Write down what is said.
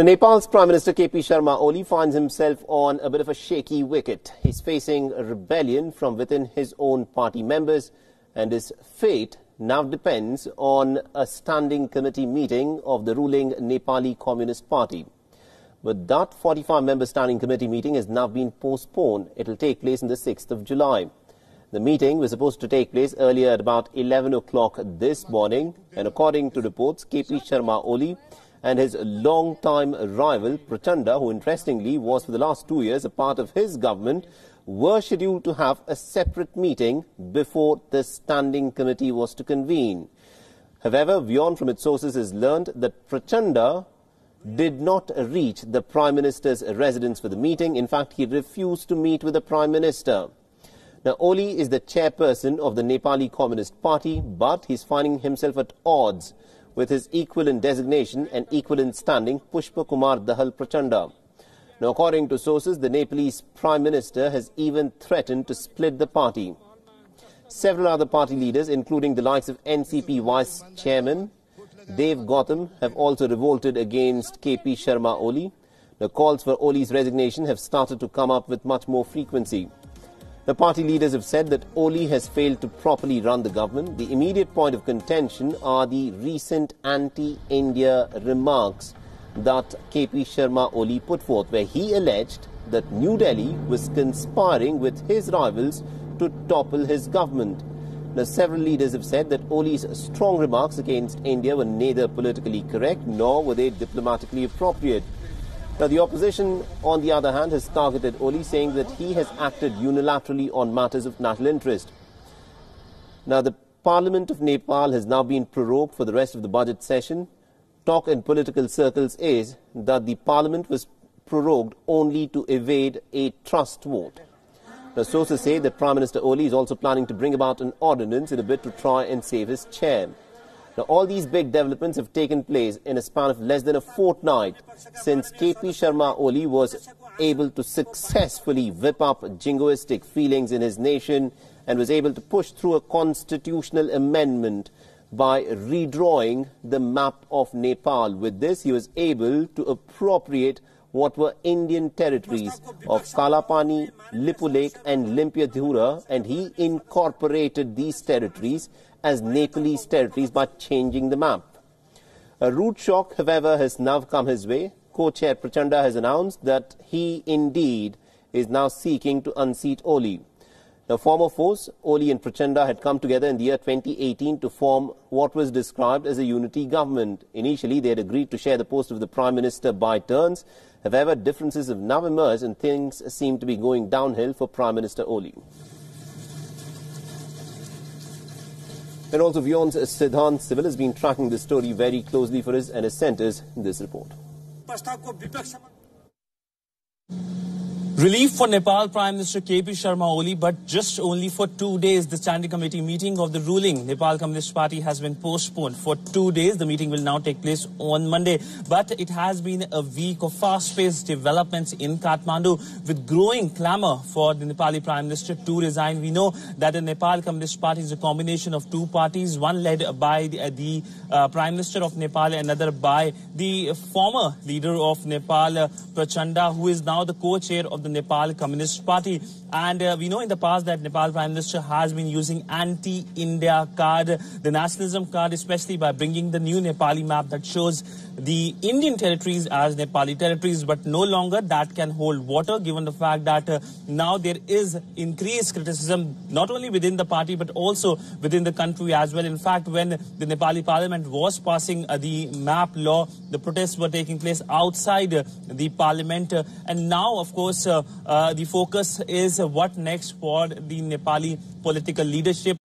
The Nepal's Prime Minister KP Sharma Oli finds himself on a bit of a shaky wicket. He's facing a rebellion from within his own party members, and his fate now depends on a standing committee meeting of the ruling Nepali Communist Party. But that 45 member standing committee meeting has now been postponed. It will take place on the 6th of July. The meeting was supposed to take place earlier at about 11 o'clock this morning, and according to reports, KP Sharma Oli and his long-time rival Prachanda, who interestingly was for the last two years a part of his government, were scheduled to have a separate meeting before the standing committee was to convene. However, WION from its sources has learned that Prachanda did not reach the Prime Minister's residence for the meeting. In fact, he refused to meet with the Prime Minister. Now, Oli is the chairperson of the Nepali Communist Party, but he's finding himself at odds with his equal in designation and equal in standing, Pushpa Kamal Dahal Prachanda. Now, according to sources, the Nepalese Prime Minister has even threatened to split the party. Several other party leaders, including the likes of NCP Vice Chairman Dev Gautam, have also revolted against KP Sharma Oli. The calls for Oli's resignation have started to come up with much more frequency. The party leaders have said that Oli has failed to properly run the government. The immediate point of contention are the recent anti-India remarks that KP Sharma Oli put forth, where he alleged that New Delhi was conspiring with his rivals to topple his government. Now, several leaders have said that Oli's strong remarks against India were neither politically correct nor were they diplomatically appropriate. Now, the opposition, on the other hand, has targeted Oli, saying that he has acted unilaterally on matters of national interest. Now, the Parliament of Nepal has now been prorogued for the rest of the budget session. Talk in political circles is that the Parliament was prorogued only to evade a trust vote. Now, sources say that Prime Minister Oli is also planning to bring about an ordinance in a bid to try and save his chair. Now, all these big developments have taken place in a span of less than a fortnight since KP Sharma Oli was able to successfully whip up jingoistic feelings in his nation and was able to push through a constitutional amendment by redrawing the map of Nepal. With this, he was able to appropriate what were Indian territories of Kalapani, Lipulekh and Limpiadhura and he incorporated these territories as Nepalese territories by changing the map. A rude shock, however, has now come his way. Co-chair Prachanda has announced that he indeed is now seeking to unseat Oli. The former force, Oli and Prachanda, had come together in the year 2018 to form what was described as a unity government. Initially, they had agreed to share the post of the Prime Minister by turns. However, differences have now emerged and things seem to be going downhill for Prime Minister Oli. And also, WION's Sidhant Sibal has been tracking this story very closely for us and has sent us this report. Relief for Nepal Prime Minister KP Sharma Oli, but just only for two days. The Standing Committee meeting of the ruling Nepal Communist Party has been postponed for two days. The meeting will now take place on Monday. But it has been a week of fast-paced developments in Kathmandu with growing clamor for the Nepali Prime Minister to resign. We know that the Nepal Communist Party is a combination of two parties, one led by the, uh, the uh, Prime Minister of Nepal, another by the former leader of Nepal, uh, Prachanda, who is now the co-chair of the Nepal Communist Party. And uh, we know in the past that Nepal Prime Minister has been using anti-India card, the nationalism card, especially by bringing the new Nepali map that shows the Indian territories as Nepali territories, but no longer that can hold water given the fact that uh, now there is increased criticism not only within the party but also within the country as well. In fact, when the Nepali parliament was passing uh, the map law, the protests were taking place outside uh, the parliament. Uh, and now, of course, uh, uh, the focus is what next for the Nepali political leadership.